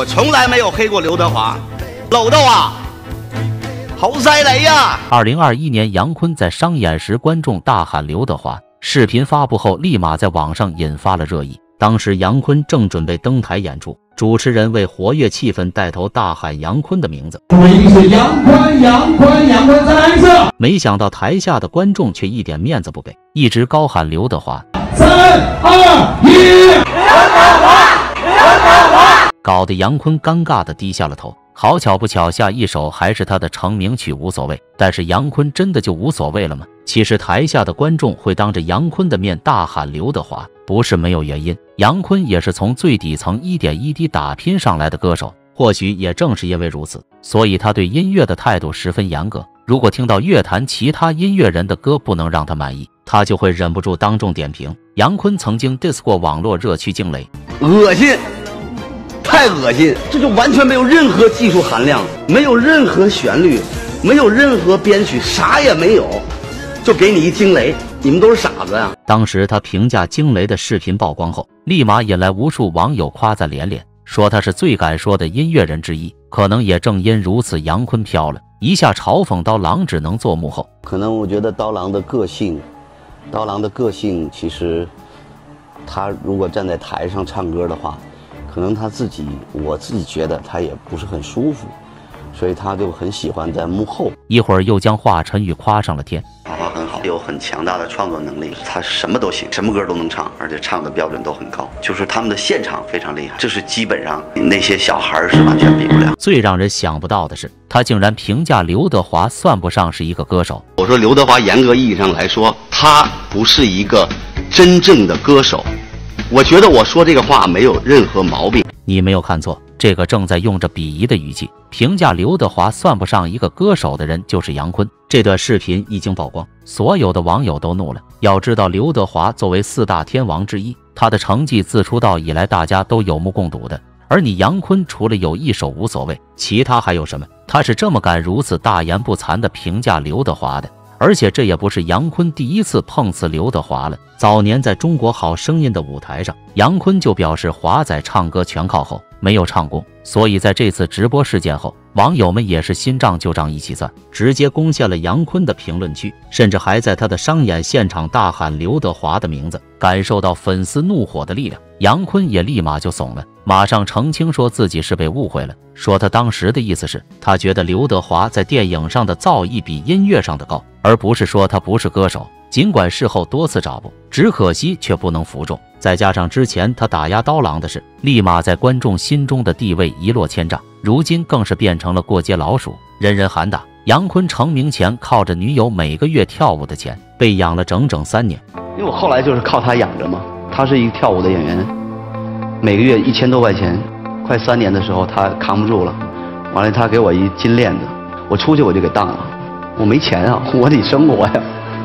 我从来没有黑过刘德华。老豆啊，好犀利呀！二零二一年，杨坤在商演时，观众大喊刘德华。视频发布后，立马在网上引发了热议。当时杨坤正准备登台演出，主持人为活跃气氛，带头大喊杨坤的名字。我一定是杨坤，杨坤，杨坤，再来一次。没想到台下的观众却一点面子不给，一直高喊刘德华。三二一，搞得杨坤尴尬的低下了头。好巧不巧，下一首还是他的成名曲《无所谓》。但是杨坤真的就无所谓了吗？其实台下的观众会当着杨坤的面大喊刘德华，不是没有原因。杨坤也是从最底层一点一滴打拼上来的歌手，或许也正是因为如此，所以他对音乐的态度十分严格。如果听到乐坛其他音乐人的歌不能让他满意，他就会忍不住当众点评。杨坤曾经 diss 过网络热区惊雷，恶心。太恶心，这就完全没有任何技术含量，没有任何旋律，没有任何编曲，啥也没有，就给你一惊雷，你们都是傻子呀！当时他评价惊雷的视频曝光后，立马引来无数网友夸赞连连，说他是最敢说的音乐人之一。可能也正因如此，杨坤飘了一下，嘲讽刀郎只能做幕后。可能我觉得刀郎的个性，刀郎的个性其实，他如果站在台上唱歌的话。可能他自己，我自己觉得他也不是很舒服，所以他就很喜欢在幕后。一会儿又将华晨宇夸上了天，画画很好，有很强大的创作能力，他什么都行，什么歌都能唱，而且唱的标准都很高。就是他们的现场非常厉害，这是基本上那些小孩是完全比不了。最让人想不到的是，他竟然评价刘德华算不上是一个歌手。我说刘德华严格意义上来说，他不是一个真正的歌手。我觉得我说这个话没有任何毛病，你没有看错，这个正在用着鄙夷的语气评价刘德华算不上一个歌手的人就是杨坤。这段视频一经曝光，所有的网友都怒了。要知道，刘德华作为四大天王之一，他的成绩自出道以来大家都有目共睹的。而你杨坤除了有一首无所谓，其他还有什么？他是这么敢如此大言不惭地评价刘德华的。而且这也不是杨坤第一次碰瓷刘德华了。早年在中国好声音的舞台上，杨坤就表示华仔唱歌全靠吼，没有唱功。所以在这次直播事件后，网友们也是新账旧账一起算，直接攻陷了杨坤的评论区，甚至还在他的商演现场大喊刘德华的名字。感受到粉丝怒火的力量，杨坤也立马就怂了，马上澄清说自己是被误会了，说他当时的意思是，他觉得刘德华在电影上的造诣比音乐上的高。而不是说他不是歌手，尽管事后多次找补，只可惜却不能服众。再加上之前他打压刀郎的事，立马在观众心中的地位一落千丈，如今更是变成了过街老鼠，人人喊打。杨坤成名前靠着女友每个月跳舞的钱，被养了整整三年。因为我后来就是靠他养着嘛，他是一个跳舞的演员，每个月一千多块钱，快三年的时候他扛不住了，完了他给我一金链子，我出去我就给当了。我没钱啊，我得生活呀。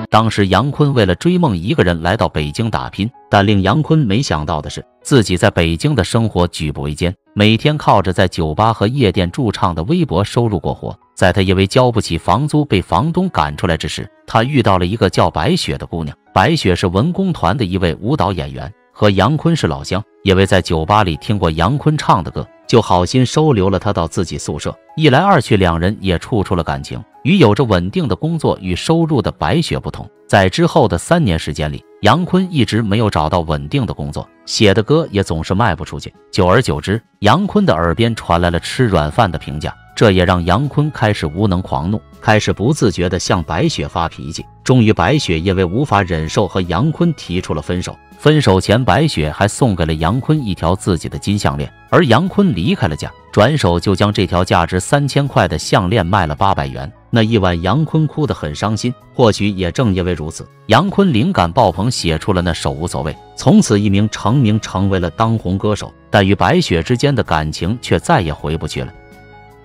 当时杨坤为了追梦，一个人来到北京打拼。但令杨坤没想到的是，自己在北京的生活举步维艰，每天靠着在酒吧和夜店驻唱的微薄收入过活。在他因为交不起房租被房东赶出来之时，他遇到了一个叫白雪的姑娘。白雪是文工团的一位舞蹈演员，和杨坤是老乡，因为在酒吧里听过杨坤唱的歌。就好心收留了他到自己宿舍，一来二去，两人也处出了感情。与有着稳定的工作与收入的白雪不同，在之后的三年时间里，杨坤一直没有找到稳定的工作，写的歌也总是卖不出去。久而久之，杨坤的耳边传来了吃软饭的评价，这也让杨坤开始无能狂怒，开始不自觉地向白雪发脾气。终于，白雪因为无法忍受和杨坤提出了分手。分手前，白雪还送给了杨坤一条自己的金项链，而杨坤离开了家，转手就将这条价值三千块的项链卖了八百元。那一晚，杨坤哭得很伤心。或许也正因为如此，杨坤灵感爆棚，写出了那首《无所谓》，从此一鸣成名，成为了当红歌手。但与白雪之间的感情却再也回不去了。